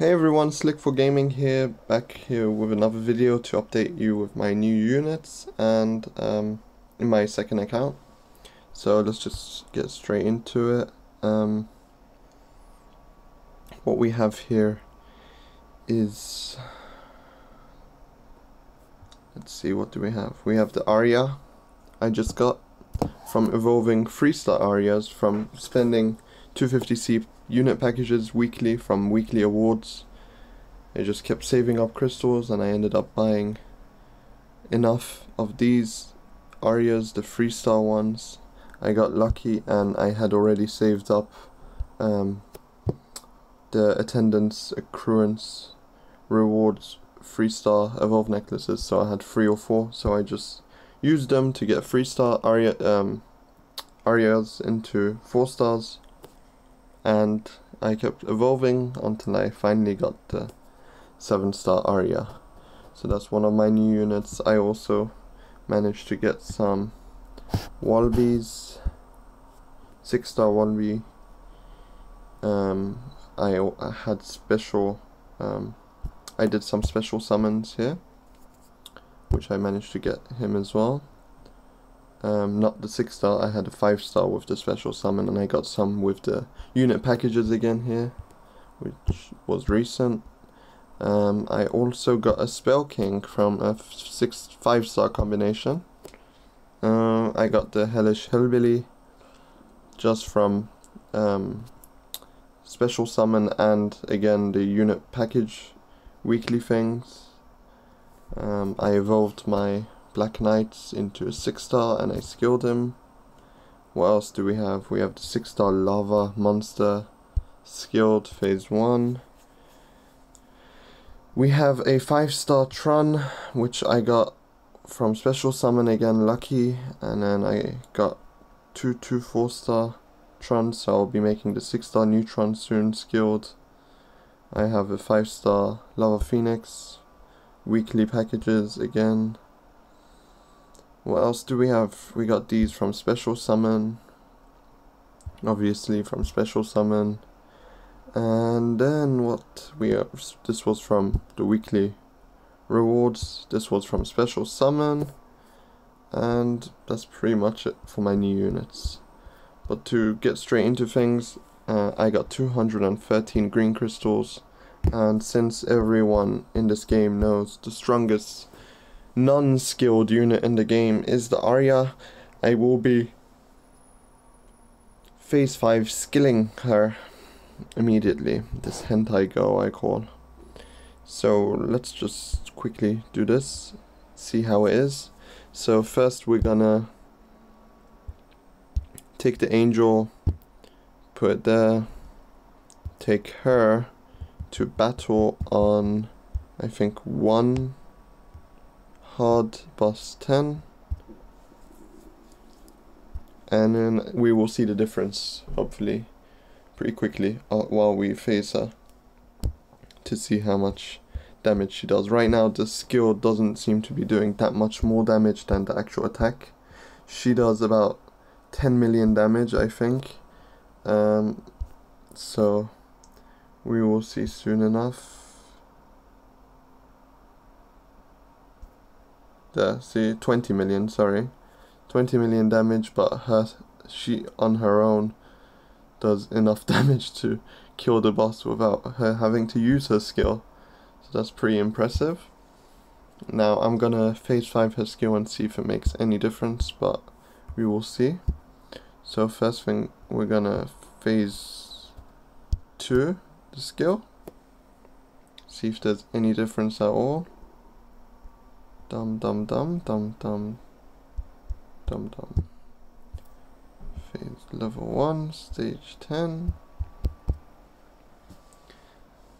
Hey everyone, Slick for Gaming here, back here with another video to update you with my new units and um, in my second account. So let's just get straight into it. Um, what we have here is, let's see, what do we have? We have the Aria I just got from evolving 3-star Arias from spending 250c unit packages weekly from weekly awards. I just kept saving up crystals and I ended up buying enough of these Arias, the 3 star ones. I got lucky and I had already saved up um, the attendance accruance rewards 3 star evolve necklaces so I had 3 or 4 so I just used them to get 3 star Aria, um, Arias into 4 stars and I kept evolving until I finally got the 7 star Aria. So that's one of my new units. I also managed to get some Wallabies, 6 star Wallaby. Um, I, I had special, um, I did some special summons here, which I managed to get him as well. Um, not the 6 star, I had a 5 star with the special summon and I got some with the unit packages again here, which was recent. Um, I also got a Spell King from a 6 5 star combination. Uh, I got the Hellish Hillbilly just from um, special summon and again the unit package weekly things. Um, I evolved my Black Knights into a 6 star and I skilled him. What else do we have? We have the 6 star Lava Monster skilled phase 1. We have a 5 star Tron which I got from special summon again lucky and then I got two two four star Tron so I'll be making the 6 star Neutron soon skilled. I have a 5 star Lava Phoenix weekly packages again what else do we have? We got these from Special Summon. Obviously from Special Summon. And then what we have, this was from the weekly rewards. This was from Special Summon. And that's pretty much it for my new units. But to get straight into things, uh, I got 213 green crystals. And since everyone in this game knows the strongest non-skilled unit in the game is the Aria. I will be phase 5 skilling her immediately. This hentai go I call. So let's just quickly do this, see how it is. So first we're gonna take the angel, put it there, take her to battle on I think one hard boss 10 and then we will see the difference hopefully pretty quickly uh, while we face her to see how much damage she does. Right now the skill doesn't seem to be doing that much more damage than the actual attack. She does about 10 million damage I think. Um, so we will see soon enough. There. See 20 million sorry. 20 million damage but her she on her own does enough damage to kill the boss without her having to use her skill. So that's pretty impressive. Now I'm gonna phase 5 her skill and see if it makes any difference but we will see. So first thing we're gonna phase 2 the skill. See if there's any difference at all Dum dum dum dum dum dum dum. Phase level 1, stage 10.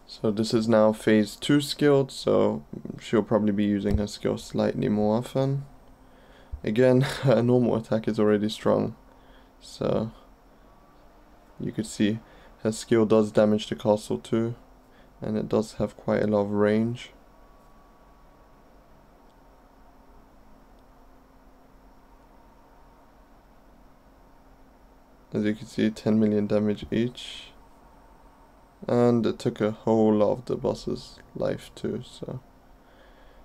So this is now phase 2 skilled, so she'll probably be using her skill slightly more often. Again, her normal attack is already strong, so you could see her skill does damage the castle too, and it does have quite a lot of range. As you can see, 10 million damage each. And it took a whole lot of the boss's life too, so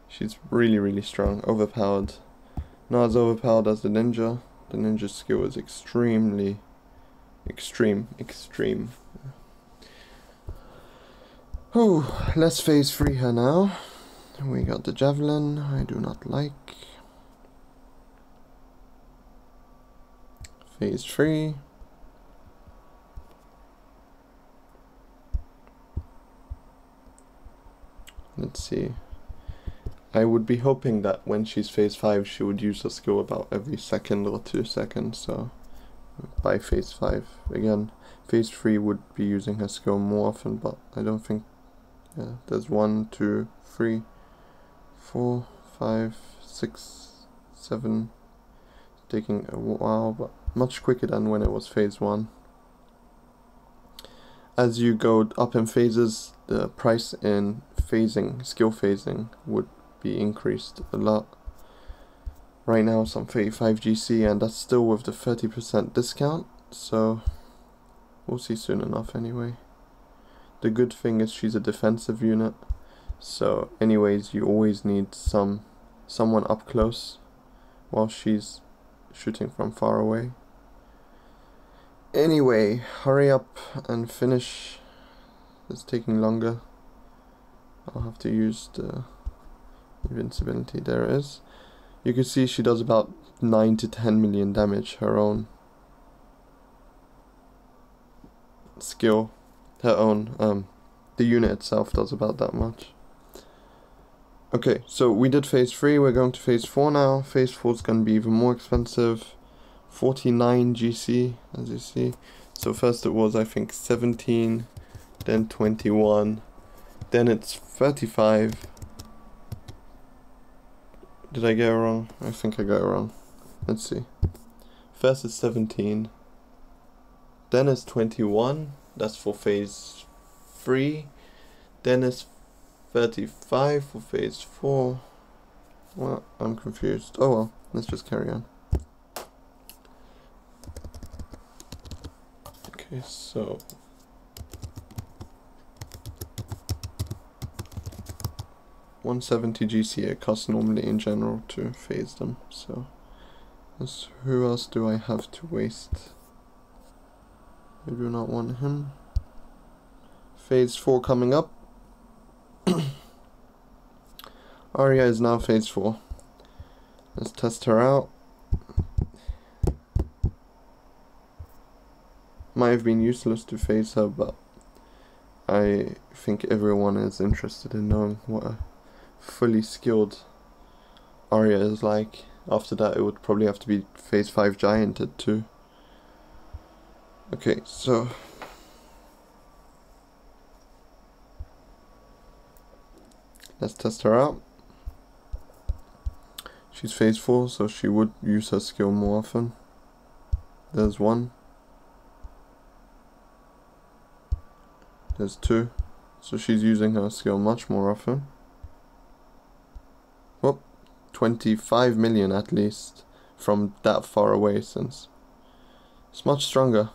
she's really really strong, overpowered. Not as overpowered as the ninja. The ninja skill is extremely extreme, extreme. Oh, let's phase free her now. We got the javelin, I do not like. Phase free. Let's see. I would be hoping that when she's phase 5 she would use her skill about every second or two seconds, so by phase 5. Again, phase 3 would be using her skill more often, but I don't think... Yeah, there's one, two, three, four, five, six, seven. taking a while, but much quicker than when it was phase 1. As you go up in phases, the price in phasing, skill phasing, would be increased a lot. Right now it's on 35 GC and that's still with the 30% discount, so we'll see soon enough anyway. The good thing is she's a defensive unit, so anyways you always need some someone up close while she's shooting from far away. Anyway, hurry up and finish. It's taking longer. I'll have to use the invincibility. There it is. You can see she does about 9 to 10 million damage, her own skill, her own, um, the unit itself does about that much. Okay, so we did phase 3, we're going to phase 4 now. Phase 4 is going to be even more expensive. 49 GC, as you see. So first it was, I think, 17, then 21, then it's 35. Did I get it wrong? I think I got wrong. Let's see. First is 17. Then it's 21. That's for phase 3. Then it's 35 for phase 4. Well, I'm confused. Oh well, let's just carry on. Okay, so 170 GC it costs normally in general to phase them, so who else do I have to waste? I do not want him. Phase 4 coming up. Aria is now phase 4. Let's test her out. Might have been useless to phase her, but I think everyone is interested in knowing what fully skilled Aria is like. After that, it would probably have to be phase 5 gianted too. Okay, so. Let's test her out. She's phase 4, so she would use her skill more often. There's one. There's two. So she's using her skill much more often. 25 million at least from that far away since it's much stronger.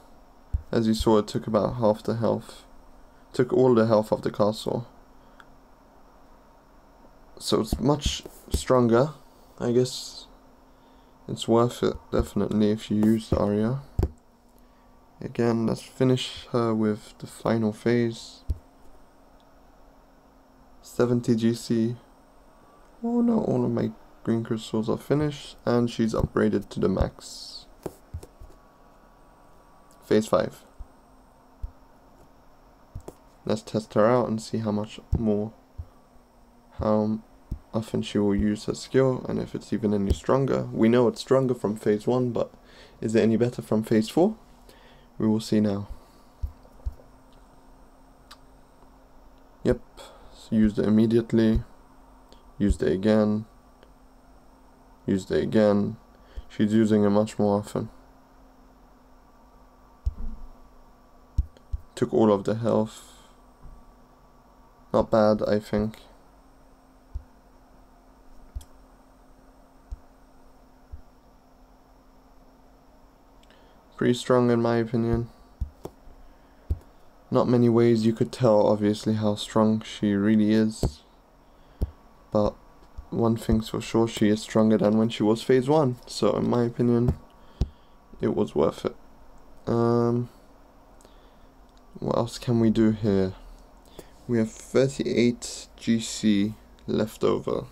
As you saw it took about half the health. Took all the health of the castle. So it's much stronger. I guess it's worth it definitely if you use Aria. Again, let's finish her with the final phase. 70 GC. Oh no, all of my Green crystals are finished and she's upgraded to the max. Phase 5. Let's test her out and see how much more, how often she will use her skill and if it's even any stronger. We know it's stronger from phase 1 but is it any better from phase 4? We will see now. Yep, so used it immediately, used it again, used it again. She's using it much more often. Took all of the health. Not bad, I think. Pretty strong in my opinion. not many ways you could tell obviously how strong she really is. But one thing's for sure, she is stronger than when she was phase 1. So in my opinion, it was worth it. Um, what else can we do here? We have 38 GC left over.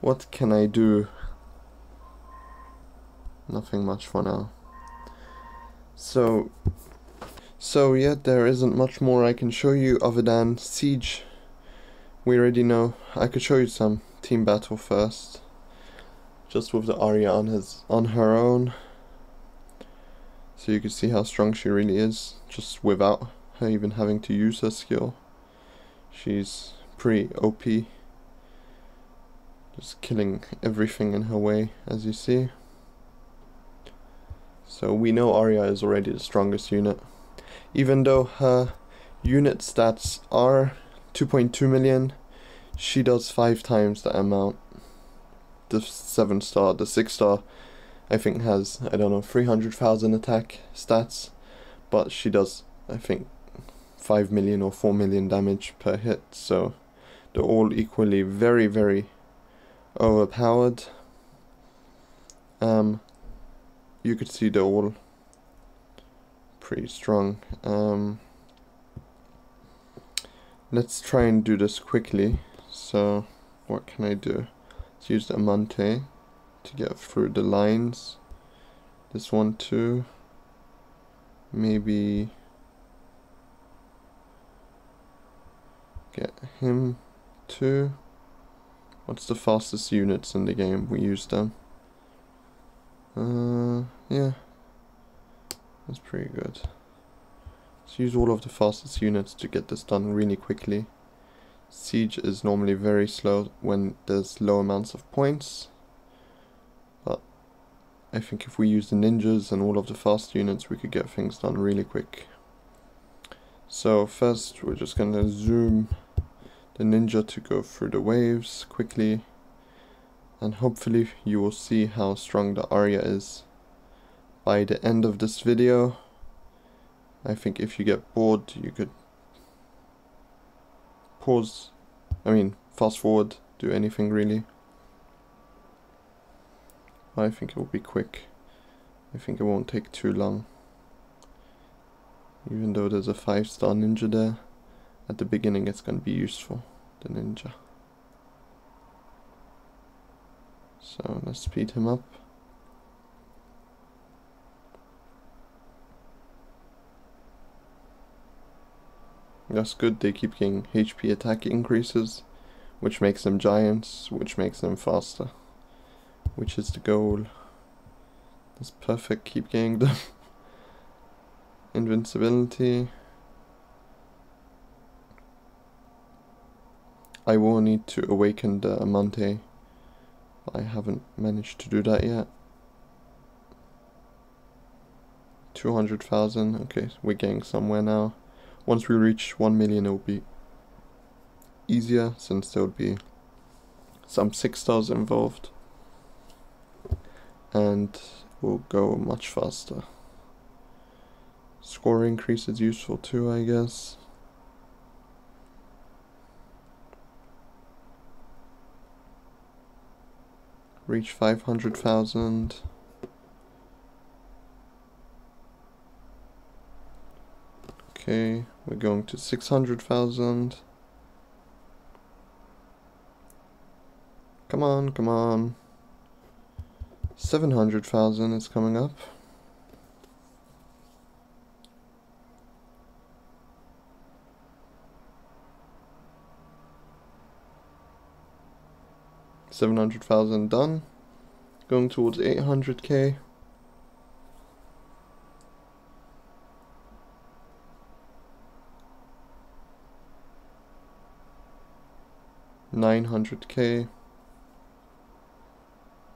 What can I do? Nothing much for now. So, so yeah, there isn't much more I can show you other than Siege. We already know. I could show you some team battle first. Just with the his on her own. So you can see how strong she really is, just without her even having to use her skill. She's pretty OP. Just killing everything in her way, as you see. So we know Aria is already the strongest unit. Even though her unit stats are 2.2 million, she does 5 times the amount. The 7 star, the 6 star, I think has, I don't know, 300,000 attack stats. But she does, I think, 5 million or 4 million damage per hit. So they're all equally very, very overpowered. Um, you could see they're all pretty strong. Um, let's try and do this quickly. So, what can I do? Let's use the Amante to get through the lines. This one too. Maybe get him too. What's the fastest units in the game? We use them. Uh, yeah. That's pretty good. Let's use all of the fastest units to get this done really quickly. Siege is normally very slow when there's low amounts of points. But I think if we use the ninjas and all of the fast units we could get things done really quick. So first we're just gonna zoom the ninja to go through the waves quickly and hopefully you will see how strong the Aria is by the end of this video. I think if you get bored you could pause, I mean fast forward, do anything really. I think it will be quick. I think it won't take too long. Even though there's a 5 star ninja there, at the beginning it's going to be useful, the ninja. So let's speed him up. That's good, they keep getting HP attack increases, which makes them giants, which makes them faster. Which is the goal. That's perfect, keep getting them. Invincibility. I will need to awaken the Amante I haven't managed to do that yet. 200,000, okay, we're getting somewhere now. Once we reach 1 million it will be easier since there would be some 6 stars involved. And will go much faster. Score increase is useful too, I guess. reach 500,000. Okay, we're going to 600,000. Come on, come on. 700,000 is coming up. 700,000 done. Going towards 800k. Nine hundred K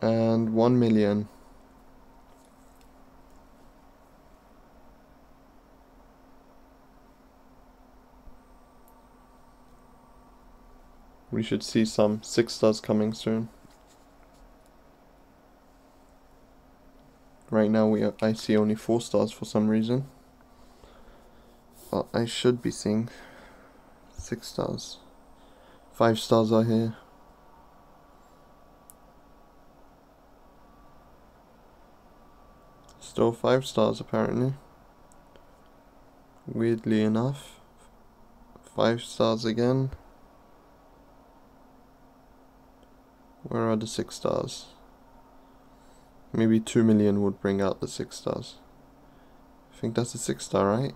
and one million. We should see some 6 stars coming soon. Right now we I see only 4 stars for some reason. But I should be seeing six stars. Five stars are here. Still five stars apparently. Weirdly enough. Five stars again. Where are the six stars? Maybe two million would bring out the six stars. I think that's a six star, right?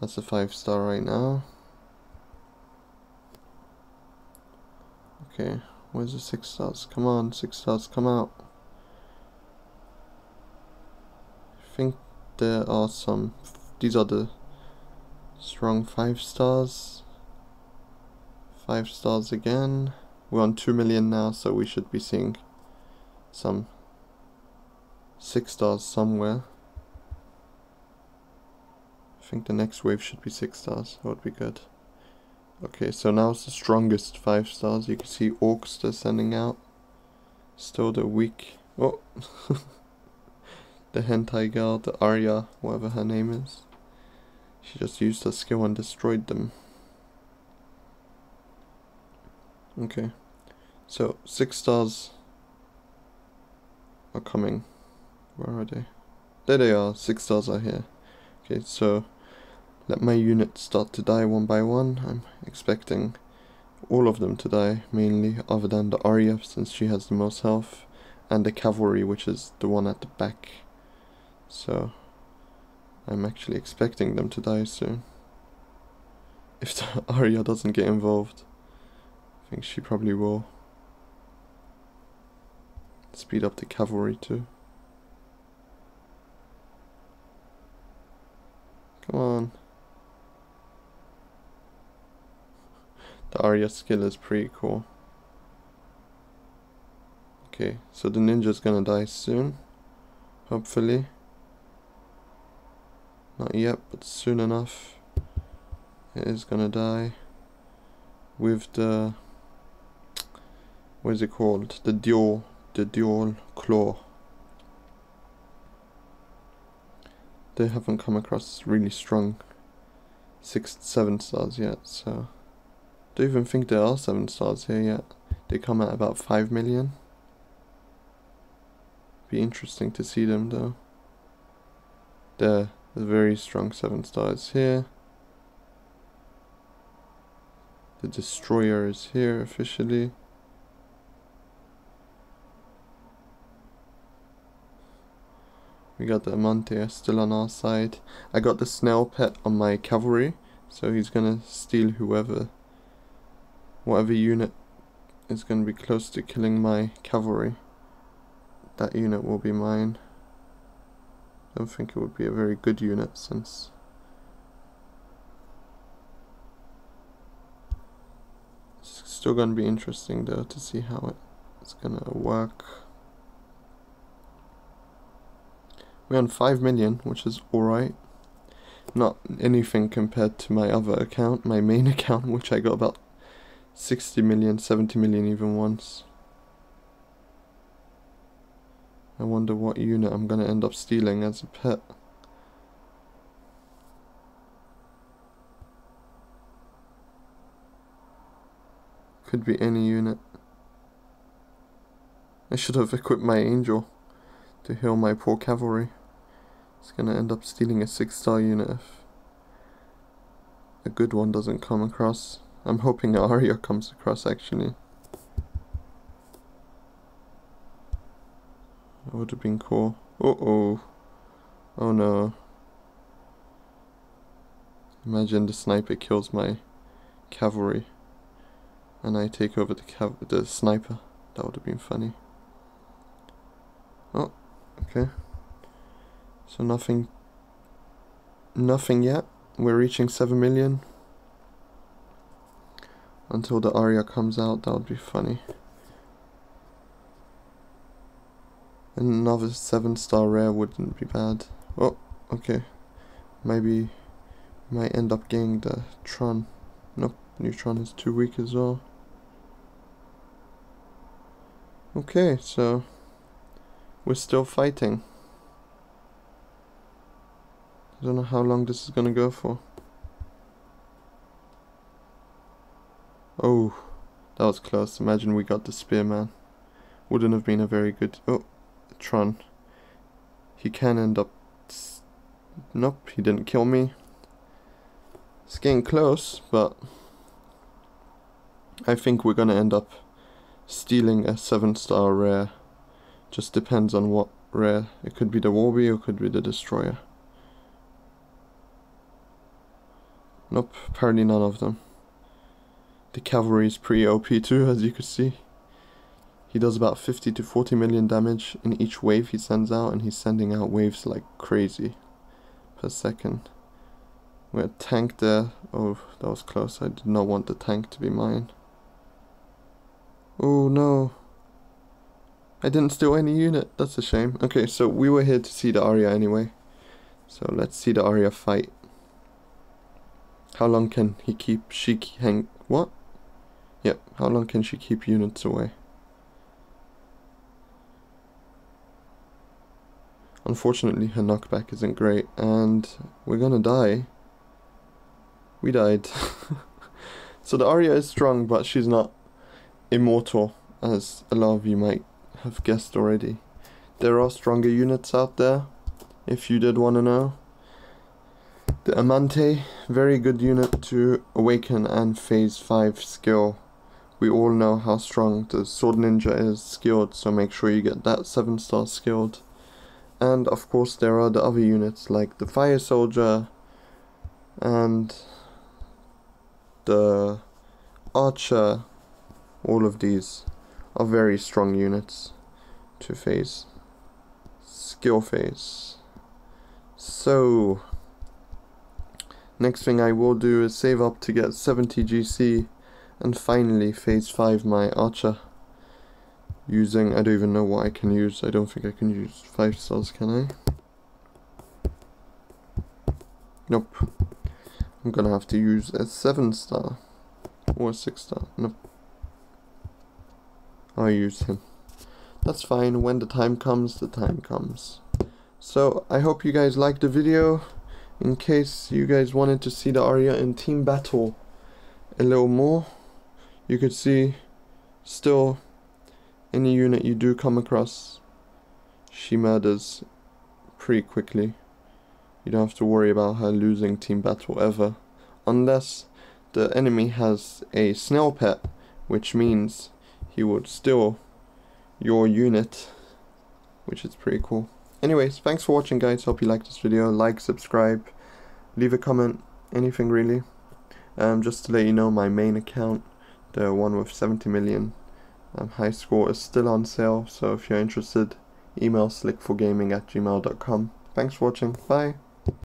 That's a five star right now. Okay, where's the six stars? Come on, six stars, come out. I think there are some. These are the strong five stars. Five stars again. We're on 2 million now, so we should be seeing some 6 stars somewhere. I think the next wave should be 6 stars, that would be good. Okay, so now it's the strongest 5 stars. You can see Orcs are sending out. Still the weak... Oh! the hentai girl, the Aria, whatever her name is. She just used her skill and destroyed them. Okay. So, six stars are coming. Where are they? There they are. Six stars are here. Okay, so let my units start to die one by one. I'm expecting all of them to die, mainly, other than the Aria, since she has the most health, and the cavalry, which is the one at the back. So, I'm actually expecting them to die soon. If the Aria doesn't get involved, I think she probably will. Speed up the cavalry too. Come on. The Aria skill is pretty cool. Okay, so the ninja's gonna die soon. Hopefully. Not yet, but soon enough. It is gonna die. With the... What is it called? The dual the dual claw. They haven't come across really strong six, seven stars yet, so don't even think there are seven stars here yet. They come at about five million. Be interesting to see them though. There, the very strong seven stars here. The destroyer is here officially. We got the Amante still on our side. I got the snail pet on my cavalry, so he's gonna steal whoever, whatever unit is gonna be close to killing my cavalry. That unit will be mine. I don't think it would be a very good unit since it's still gonna be interesting though to see how it's gonna work. We're on 5 million, which is alright. Not anything compared to my other account, my main account, which I got about 60 million, 70 million even once. I wonder what unit I'm gonna end up stealing as a pet. Could be any unit. I should have equipped my angel to heal my poor cavalry. It's gonna end up stealing a 6 star unit if a good one doesn't come across. I'm hoping Aria comes across actually. That would have been cool. Uh oh. Oh no. Imagine the sniper kills my cavalry and I take over the cav the sniper. That would have been funny. Oh, Okay. So nothing nothing yet. We're reaching 7 million. Until the aria comes out, that would be funny. Another 7 star rare wouldn't be bad. Oh, okay. Maybe might end up getting the Tron. Nope, Neutron is too weak as well. Okay, so we're still fighting. I don't know how long this is gonna go for. Oh, that was close. Imagine we got the Spearman. Wouldn't have been a very good... Oh, Tron. He can end up... Nope, he didn't kill me. It's getting close, but... I think we're gonna end up stealing a 7 star rare. Just depends on what rare. It could be the Warby or it could be the Destroyer. Nope, apparently none of them. The cavalry is pretty OP too, as you can see. He does about 50 to 40 million damage in each wave he sends out, and he's sending out waves like crazy per second. We had tank there. Oh, that was close. I did not want the tank to be mine. Oh no. I didn't steal any unit. That's a shame. Okay, so we were here to see the Aria anyway. So let's see the Aria fight. How long can he keep she hang what? Yep, how long can she keep units away? Unfortunately her knockback isn't great and we're gonna die. We died. so the Aria is strong but she's not immortal as a lot of you might have guessed already. There are stronger units out there, if you did want to know. The Amante, very good unit to awaken and phase 5 skill. We all know how strong the Sword Ninja is skilled, so make sure you get that 7 star skilled. And of course there are the other units like the Fire Soldier and the Archer. All of these are very strong units to phase. Skill phase. So, next thing I will do is save up to get 70 GC and finally phase 5 my archer. Using, I don't even know what I can use, I don't think I can use 5 stars, can I? Nope. I'm gonna have to use a 7 star. Or a 6 star, nope. I'll use him. That's fine, when the time comes, the time comes. So, I hope you guys liked the video. In case you guys wanted to see the Aria in team battle a little more, you could see still any unit you do come across, she murders pretty quickly. You don't have to worry about her losing team battle ever. Unless the enemy has a snail pet, which means he would steal your unit, which is pretty cool. Anyways, thanks for watching guys, hope you liked this video, like, subscribe, leave a comment, anything really. Um, just to let you know, my main account, the one with 70 million um, high score is still on sale, so if you're interested, email slick4gaming at gmail.com. Thanks for watching, bye!